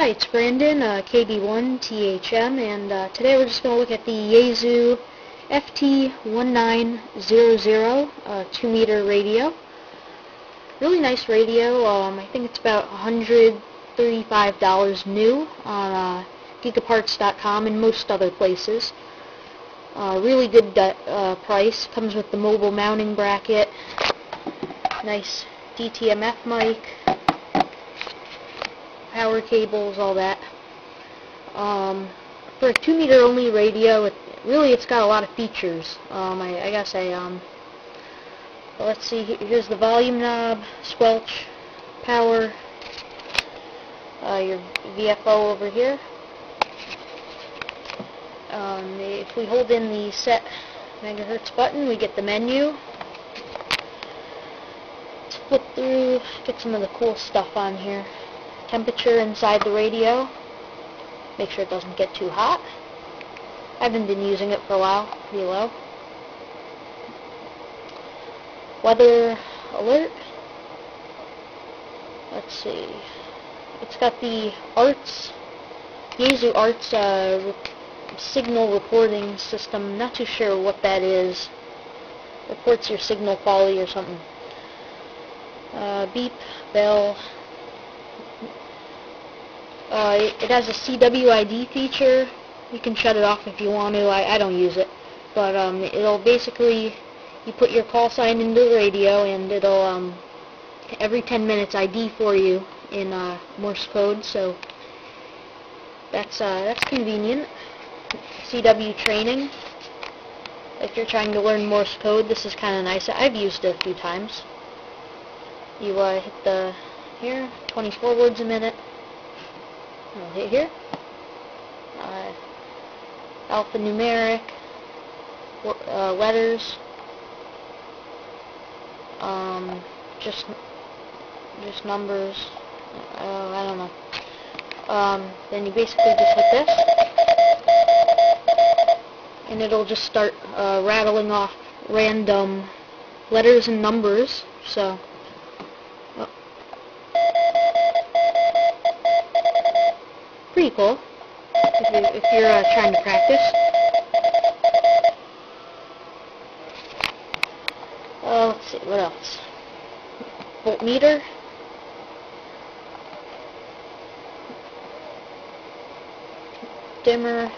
Hi, it's Brandon, uh, KB1THM, and uh, today we're just going to look at the Yaesu FT1900 uh, 2-meter radio. Really nice radio. Um, I think it's about $135 new on uh, gigaparts.com and most other places. Uh, really good uh, price. Comes with the mobile mounting bracket. Nice DTMF mic power cables, all that. Um, for a 2 meter only radio, it, really it's got a lot of features. Um, I, I gotta say, um, let's see, here's the volume knob, squelch, power, uh, your VFO over here. Um, if we hold in the set megahertz button, we get the menu. Let's flip through, get some of the cool stuff on here temperature inside the radio. Make sure it doesn't get too hot. I haven't been using it for a while, pretty low. Weather alert. Let's see. It's got the ARTS, Yaesu ARTS uh, re signal reporting system. Not too sure what that is. Reports your signal quality or something. Uh, beep, bell, uh, it, has a CWID feature. You can shut it off if you want to. I, I don't use it. But um, it'll basically, you put your call sign into the radio and it'll, um, every 10 minutes ID for you in uh, Morse code. So that's, uh, that's convenient. CW training. If you're trying to learn Morse code, this is kind of nice. I've used it a few times. You uh, hit the, here, 24 words a minute. I'll hit here. Uh, alphanumeric uh, letters. Um, just just numbers. Uh, I don't know. Um, then you basically just hit this, and it'll just start uh, rattling off random letters and numbers. So. Pretty cool if, you, you're uh, trying to practice. Uh, let's see, what else? Voltmeter. Dimmer.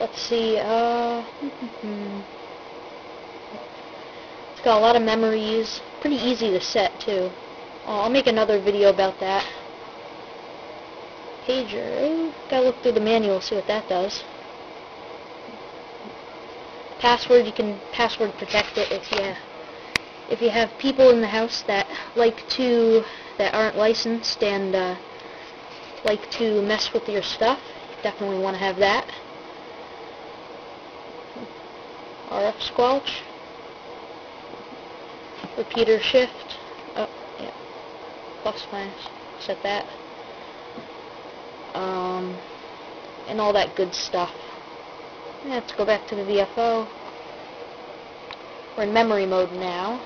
Let's see, uh, it's got a lot of memories pretty easy to set too. Uh, I'll make another video about that. Pager, gotta look through the manual, see what that does. Password, you can password protect it if you if you have people in the house that like to that aren't licensed and uh, like to mess with your stuff. Definitely want to have that. RF squelch repeater shift. Oh, yeah. Plus minus. Set that. Um, and all that good stuff. Let's go back to the VFO. We're in memory mode now.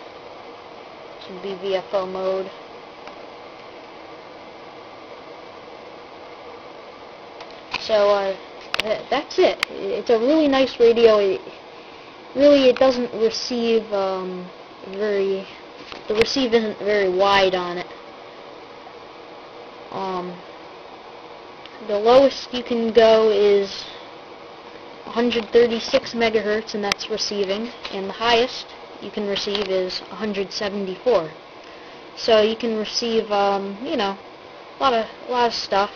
Should be VFO mode. So, uh, that's it. It's a really nice radio. It, really, it doesn't receive, um, very, the receive isn't very wide on it. Um, the lowest you can go is 136 megahertz, and that's receiving, and the highest you can receive is 174. So you can receive, um, you know, a lot of a lot of stuff,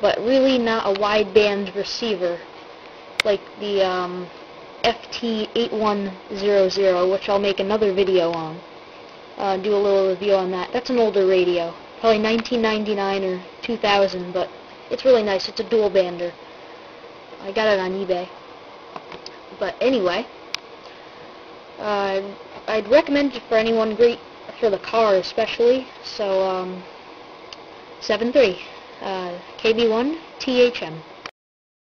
but really not a wideband receiver like the um, FT8100, which I'll make another video on. Uh, do a little review on that. That's an older radio, probably 1999 or 2000, but it's really nice. It's a dual bander. I got it on eBay. But anyway, uh, I'd recommend it for anyone great for the car especially. So, um, 7.3, uh, KB1 THM.